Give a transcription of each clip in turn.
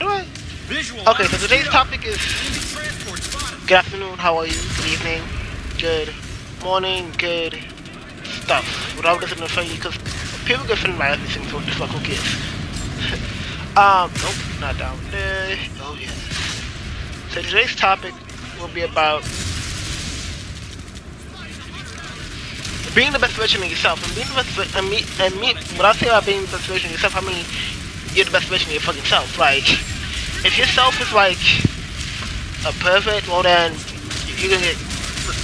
Do I? Okay, so today's topic is good afternoon, how are you? Good evening, good morning, good stuff. Without listening to you, because people get offended by everything, so what the fuck, who cares? um, nope, not down there. Oh, yeah. So today's topic will be about being the best version of yourself. And being the best and me and me when I say about being the best version of yourself, I mean you're the best version of your fucking self. Like if yourself is like a perfect, well then you're gonna get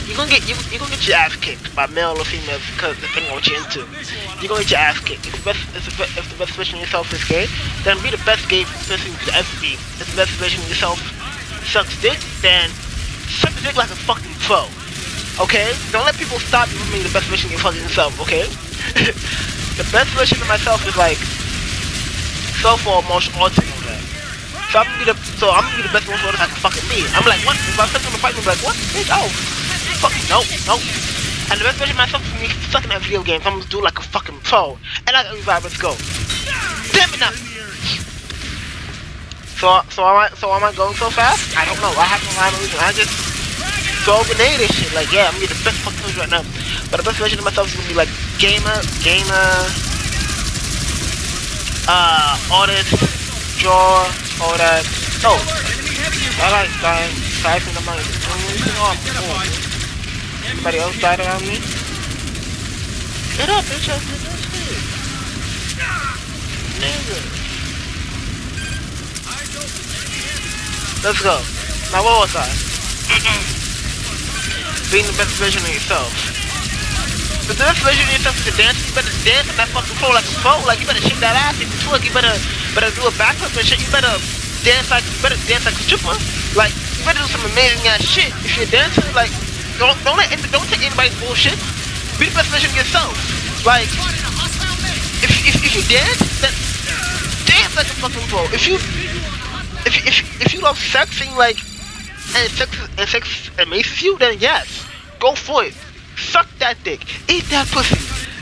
you're gonna get you, you're gonna get your ass kicked by male or female because depending on what you're into. You're gonna get your ass kicked. If the best if the, best version of yourself is gay, then be the best gay person you could ever be. If the best version of yourself sucks dick, then suck the dick like a fucking pro. Okay? Don't let people stop you from being the best version of your fucking self, okay? the best version of myself is like self or emotional autism. So I'm gonna so I'm gonna be the best emotional artist I can fucking be. I'm like, what? If step on the fight, I'm like, what? Bitch, oh fuck no, no. And the best version of myself is me sucking at video games. I'm gonna do like a fucking pro. And I got revive, let's go. Damn it now! So so am I so am I going so fast? I don't know. I have no rhyme or reason. I just throw grenade and shit. Like yeah, I'm gonna be the best fucking person right now. But the best version of myself is gonna be like gamer, gamer, uh, artist, draw, all that. Oh, I like dying, typing the money. Somebody else died around me? Get up, bitch! I said that shit. Nigga. Let's go. Now what was I? Being the best version of yourself. The best version of yourself is to dance. You better dance on that fucking floor like a pro. Like you better shake that ass. If you twerk, you better better do a backflip and shit. You better dance like you better dance like a stripper. Like you better do some amazing ass shit. If you're dancing, like don't don't let don't take anybody's bullshit. Be the best version of yourself. Like if if, if you dance, then dance like a fucking pro. If you if if if you love sex and like and sex and sex amazes you, then yes, go for it. Suck that dick, eat that pussy,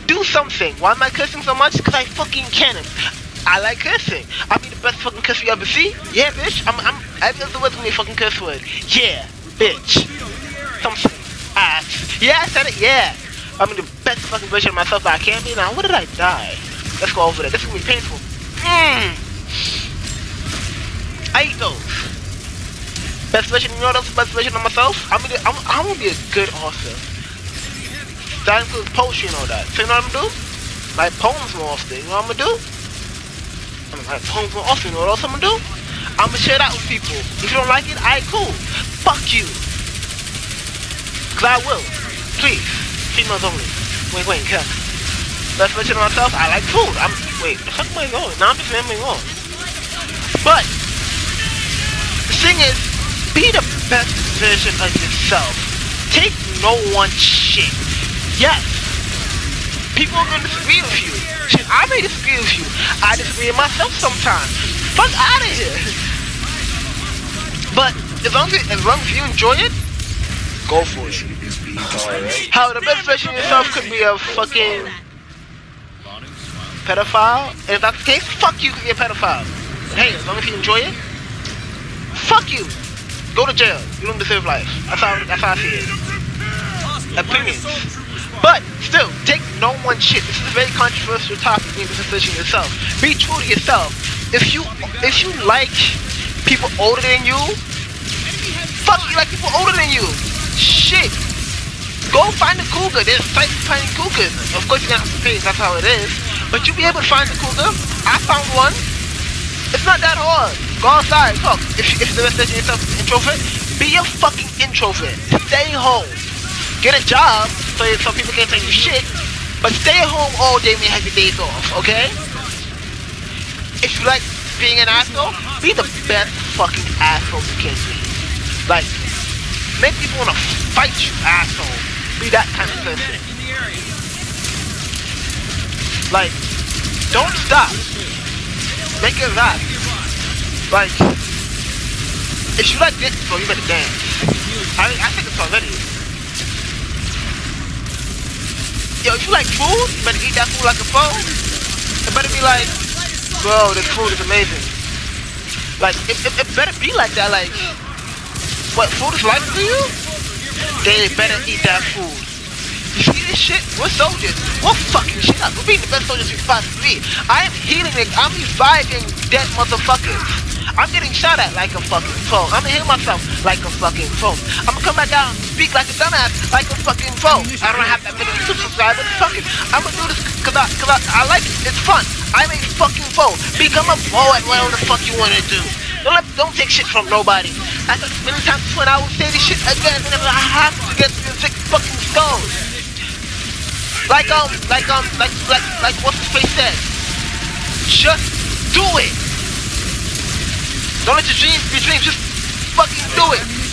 do something. Why am I cursing so much? Cause I fucking can. I like cursing. I be the best fucking curse you ever see. Yeah, bitch. I'm I'm every other word gonna be a fucking curse word. Yeah, bitch. Something. Ass. Yeah, I said it. Yeah. I'm the best fucking version of myself that I can be. Now, what did I die? Let's go over there. This is gonna be painful. Mmm. I eat those. Best version, you know what's the best version of myself? I'm gonna, I'm, I'm gonna be a good author. That includes poetry and all that. So you know what I'm gonna do? Write poems more often. You know what I'm gonna do? I'm gonna more often. You know what else I'm gonna do? I'm gonna share that with people. If you don't like it, I cool. Fuck you. Cause I will. Please. Females only. Wait, wait. Best version of myself, I like food. I'm wait, the fuck am I going? Now I'm just rambling on. But the thing is, be the best version of yourself. Take no one shit. Yes. People are gonna disagree with you. Shit, I may disagree with you. I disagree with myself sometimes. Fuck out of here. But as long as, as long as you enjoy it, go for it. How the best version of yourself could be a fucking pedophile. And if that's the case, fuck you, you're a pedophile. But hey, as long as you enjoy it, fuck you. Go to jail. You don't deserve life. That's how that's how I see it. Opinions. But still, take no one shit. This is a very controversial topic being position yourself. Be true to yourself. If you if you like people older than you, fuck you like people older than you. Shit. Go find a cougar. There's sites finding cougars. Of course you're gonna have to pay, that's how it is. But you'll be able to find a cougar. I found one. It's not that hard. Go outside, talk. If, if the version of yourself is introvert, be a fucking introvert. Stay home. Get a job so, so people can't tell you shit. But stay at home all day you have your days off, okay? If you like being an asshole, be the best fucking asshole you can be. Like, make people wanna fight you, asshole. Be that kind of person. Like, don't stop. Make it rap. Like, if you like this, bro, you better dance. I I think it's already. Yo, you like food, you better eat that food like a phone. It better be like, bro, this food is amazing. Like, it, it, it better be like that. Like, what, food is life for you? They better eat that food. You see this shit? We're soldiers. We're fucking shit up. We're being the best soldiers we can possibly be. I am healing it. I'm reviving dead motherfuckers. I'm getting shot at like a fucking foe. I'm gonna heal myself like a fucking foe. I'm gonna come back out and speak like a dumbass like a fucking foe. I don't have that many YouTube subscribers. Fuck it. I'm gonna do this cause I, cause I, I like it. It's fun. I'm a fucking foe. Become a foe at whatever the fuck you wanna do. Don't let, don't take shit from nobody. I said many times when I will say this shit again whenever I have to get to six fucking skulls. Like um, like um, like like like what's the face said. Just do it. Don't let your dreams be dreams. Just fucking do it.